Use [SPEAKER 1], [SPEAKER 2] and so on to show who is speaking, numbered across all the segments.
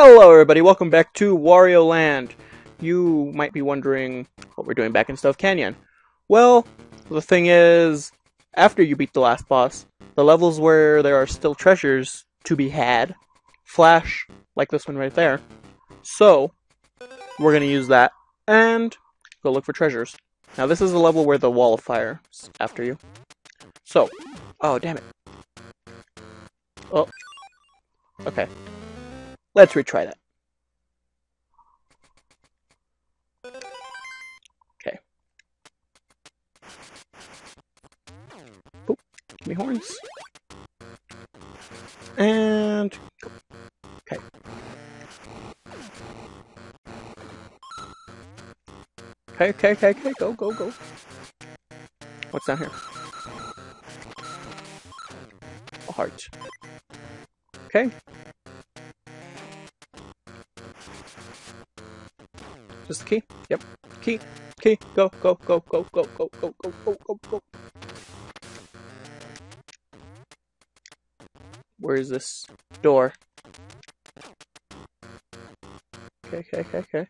[SPEAKER 1] Hello, everybody. Welcome back to Wario Land. You might be wondering what we're doing back in Stove Canyon. Well, the thing is, after you beat the last boss, the levels where there are still treasures to be had flash like this one right there. So, we're to use that and go look for treasures. Now, this is the level where the wall of fire is after you. So, oh, damn it. Oh. Okay. Let's retry that. Okay. Boop. Give me horns. And go. Okay. Okay, okay, okay, okay, go, go, go. What's down here? A heart. Okay. Just the key? Yep. Key. Key. Go, go, go, go, go, go, go, go, go, go, go. Where is this door? Okay, okay, okay, okay.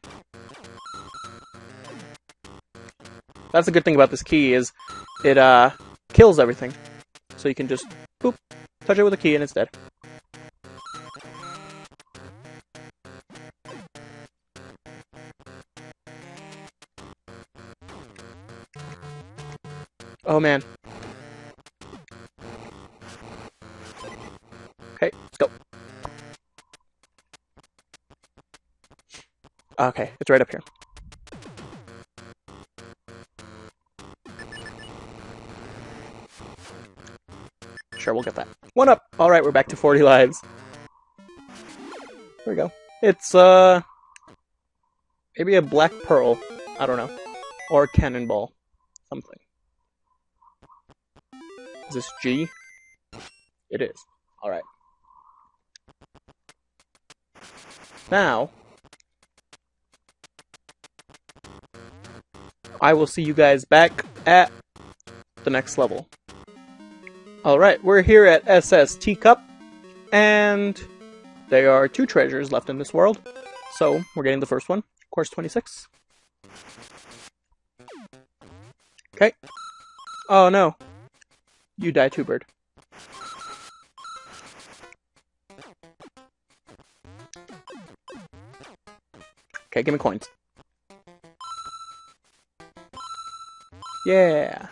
[SPEAKER 1] That's the good thing about this key is it uh kills everything. So you can just boop, touch it with a key and it's dead. Oh man. Okay, let's go. Okay, it's right up here. Sure, we'll get that. One up! Alright, we're back to 40 lives. There we go. It's, uh... Maybe a black pearl. I don't know. Or a cannonball. Something. Is this G? It is. Alright. Now, I will see you guys back at the next level. Alright, we're here at SS Teacup, and there are two treasures left in this world. So, we're getting the first one, course 26. Okay. Oh no. You die too, bird. Okay, give me coins. Yeah.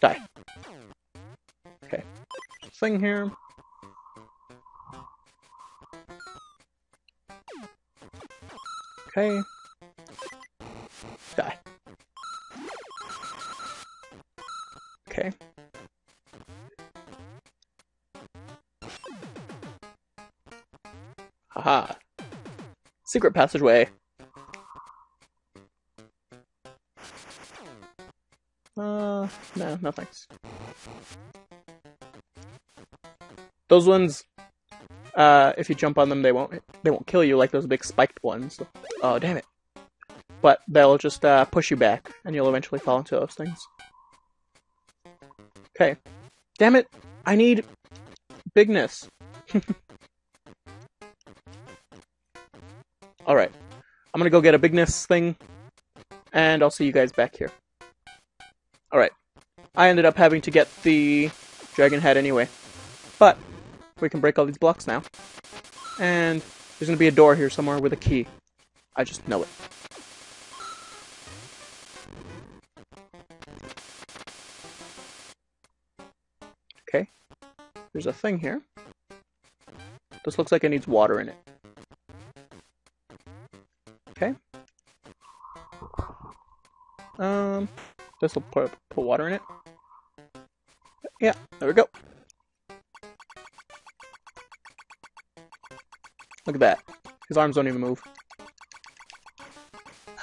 [SPEAKER 1] Die. Okay. Thing here. Okay. Secret passageway. Uh, no, no thanks. Those ones, uh, if you jump on them, they won't they won't kill you like those big spiked ones. Oh, damn it! But they'll just uh, push you back, and you'll eventually fall into those things. Okay. Damn it! I need bigness. Alright. I'm gonna go get a bigness thing, and I'll see you guys back here. Alright. I ended up having to get the dragon head anyway. But, we can break all these blocks now. And there's gonna be a door here somewhere with a key. I just know it. Okay. There's a thing here. This looks like it needs water in it. Um, this will put, put water in it. Yeah, there we go. Look at that. His arms don't even move.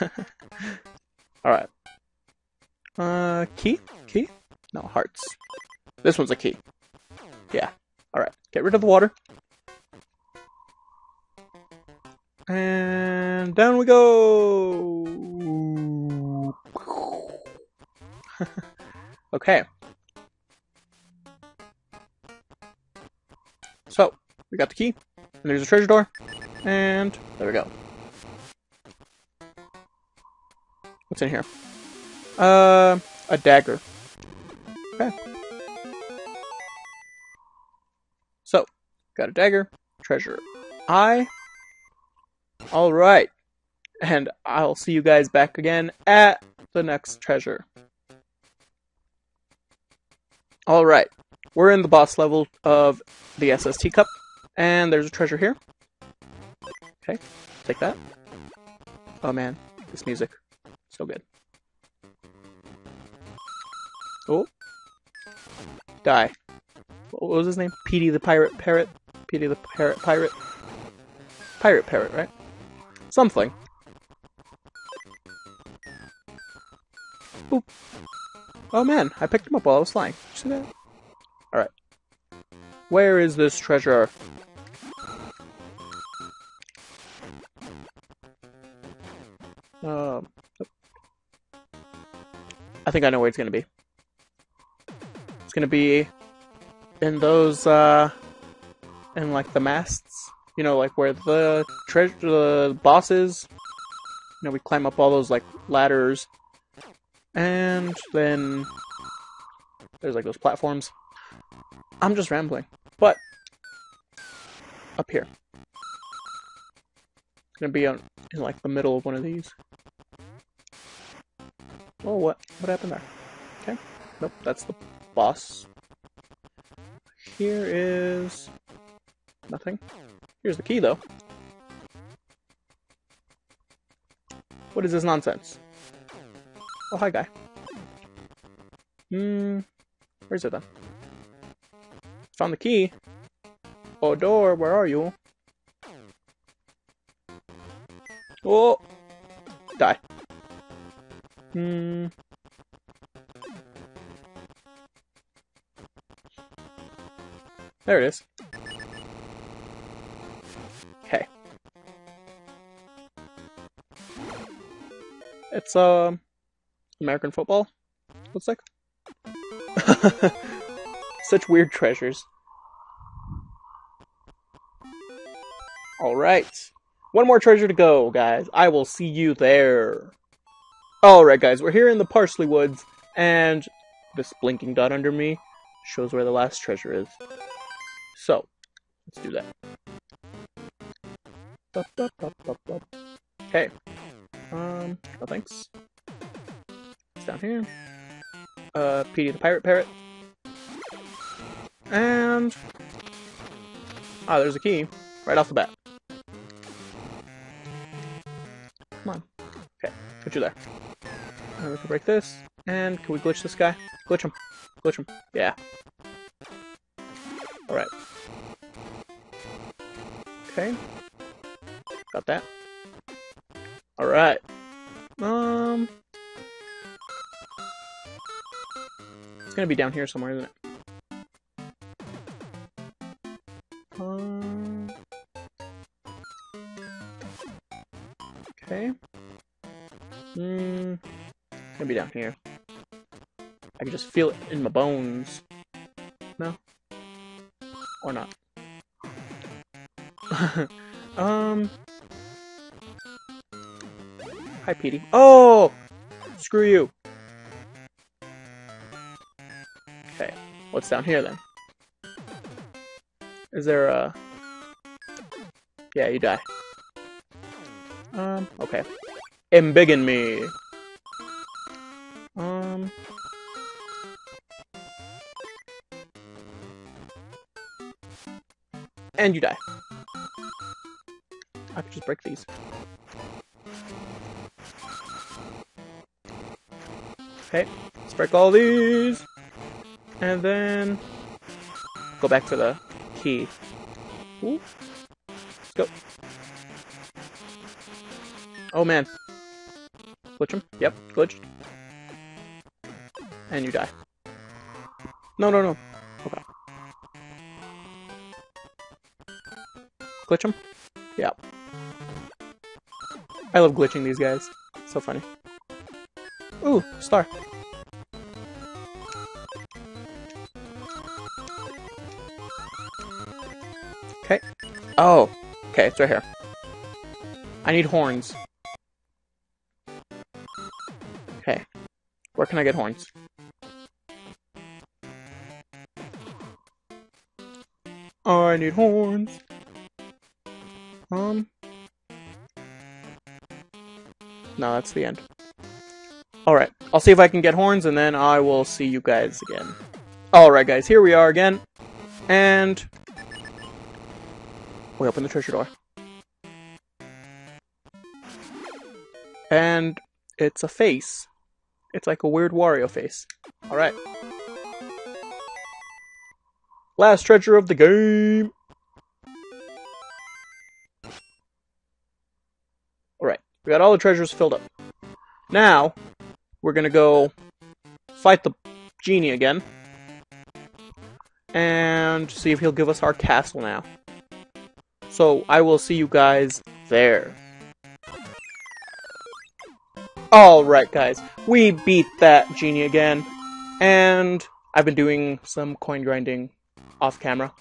[SPEAKER 1] Alright. Uh, key? Key? No, hearts. This one's a key. Yeah. Alright. Get rid of the water. And down we go! okay. So, we got the key. And there's a treasure door. And there we go. What's in here? Uh, a dagger. Okay. So, got a dagger, treasure eye. Alright. And I'll see you guys back again at the next treasure. Alright. We're in the boss level of the SS Teacup. And there's a treasure here. Okay, take that. Oh man, this music. So good. Oh. Die. What was his name? Petey the Pirate Parrot? Petey the Parrot Pirate? Pirate Parrot, right? Something. Boop. Oh man, I picked him up while I was flying. You see that? Alright. Where is this treasure? Um, I think I know where it's gonna be. It's gonna be in those, uh, in like the masts. You know, like where the treasure, the boss is. You know, we climb up all those like ladders, and then there's like those platforms. I'm just rambling, but up here. It's gonna be on, in like the middle of one of these. Oh, what? What happened there? Okay. Nope, that's the boss. Here is... Nothing. Here's the key, though. What is this nonsense? Oh, hi, guy. Hmm... Where's it then? Found the key. Oh, door, where are you? Oh! Die. Hmm. There it is. Okay. It's, uh, American football, looks like. Such weird treasures. Alright. One more treasure to go, guys. I will see you there. Alright, guys, we're here in the Parsley Woods, and this blinking dot under me shows where the last treasure is. So, let's do that. Okay. Um, no thanks. Down here. Uh, Petey the Pirate Parrot. And... Ah, there's a key. Right off the bat. Come on. Okay, put you there. And we can break this. And can we glitch this guy? Glitch him. Glitch him. Yeah. Alright. Okay. Got that. Alright. Um... gonna be down here somewhere, isn't it? Um... Okay. Hmm. Gonna be down here. I can just feel it in my bones. No? Or not. um. Hi, Petey. Oh! Screw you. What's down here then? Is there a... Yeah, you die. Um, okay. Embiggen me. Um... And you die. I could just break these. Okay, let's break all these. And then go back for the key. Ooh. Go. Oh man. Glitch him? Yep, glitched. And you die. No, no, no. Okay. Glitch him? Yeah. I love glitching these guys. So funny. Ooh, star. Oh. Okay, it's right here. I need horns. Okay. Where can I get horns? I need horns. Um. No, that's the end. Alright, I'll see if I can get horns, and then I will see you guys again. Alright, guys, here we are again. And... We open the treasure door. And it's a face. It's like a weird Wario face. Alright. Last treasure of the game! Alright, we got all the treasures filled up. Now, we're gonna go fight the genie again. And see if he'll give us our castle now. So, I will see you guys there. Alright guys, we beat that genie again. And I've been doing some coin grinding off camera.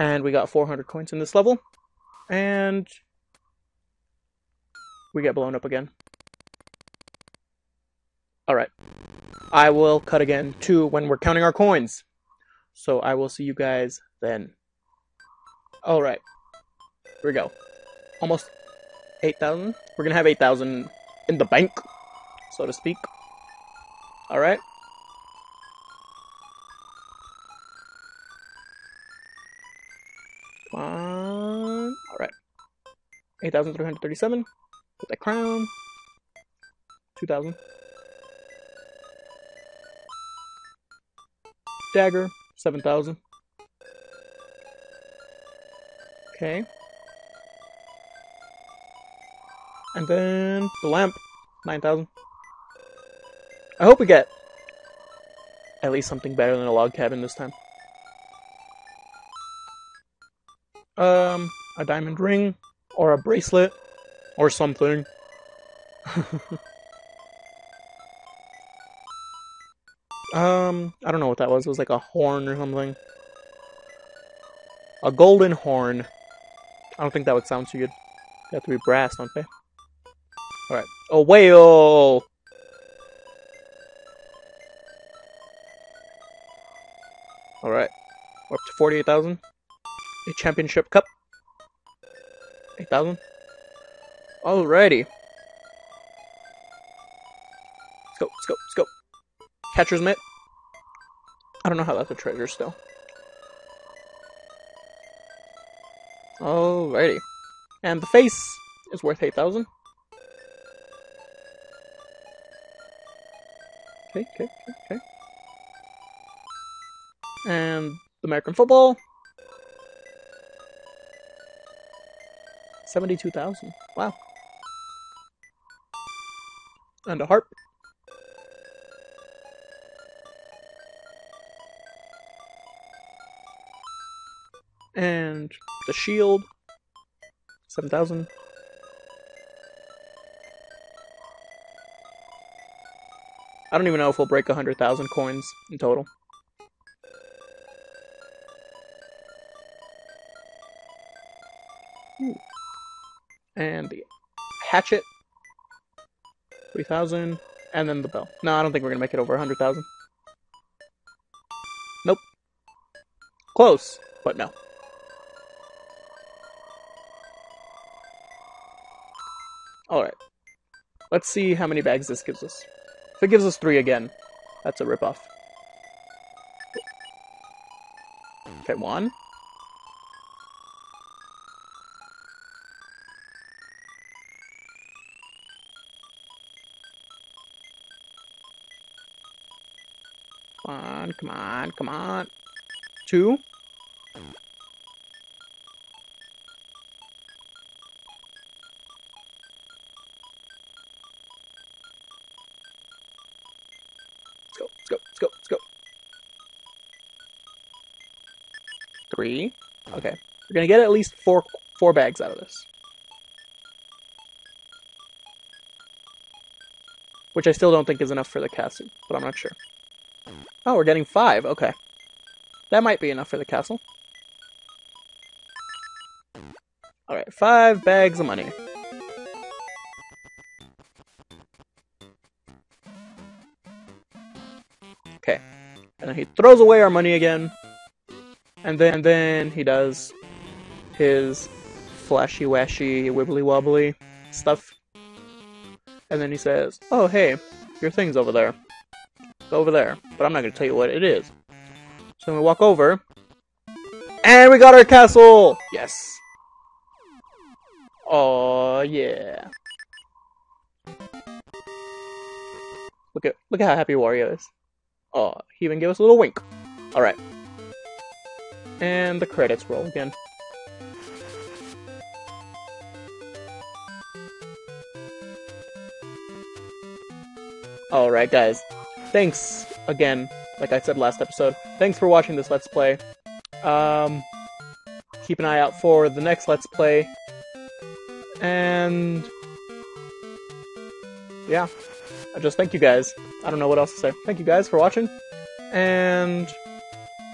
[SPEAKER 1] And we got 400 coins in this level. And we get blown up again. Alright. I will cut again to when we're counting our coins. So I will see you guys then. Alright. Here we go. Almost 8,000. We're gonna have 8,000 in the bank, so to speak. Alright. Come on. Alright. 8,337. Get that crown. 2,000. Dagger. 7,000. Okay. And then the lamp. 9,000. I hope we get at least something better than a log cabin this time. Um, a diamond ring, or a bracelet, or something. um, I don't know what that was. It was like a horn or something. A golden horn. I don't think that would sound too good. They have to be brass, don't they? Alright. A whale! Alright. We're up to 48,000. A championship cup. 8,000. Alrighty. Let's go, let's go, let's go. Catcher's mitt. I don't know how that's a treasure still. Alrighty. And the face is worth 8,000. Okay, okay, okay. And the American football. 72,000. Wow. And a harp. And the shield. 7,000. I don't even know if we'll break 100,000 coins in total. Ooh. And the hatchet. 3,000. And then the bell. No, I don't think we're going to make it over 100,000. Nope. Close, but no. Alright. Let's see how many bags this gives us. It gives us three again, that's a ripoff. Okay, one. Come on, come on, come on. Two. Three. Okay. We're gonna get at least four four bags out of this. Which I still don't think is enough for the castle, but I'm not sure. Oh, we're getting five. Okay. That might be enough for the castle. Alright, five bags of money. Okay. And then he throws away our money again. And then, then he does his flashy washy wibbly wobbly stuff. And then he says, Oh, hey, your thing's over there. It's over there. But I'm not going to tell you what it is. So we walk over. And we got our castle! Yes. Oh yeah. Look at look at how happy Wario is. Oh, he even gave us a little wink. Alright. And the credits roll again. Alright guys. Thanks again, like I said last episode. Thanks for watching this Let's Play. Um, keep an eye out for the next Let's Play. And yeah, I just thank you guys. I don't know what else to say. Thank you guys for watching, and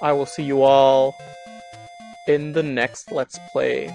[SPEAKER 1] I will see you all in the next Let's Play.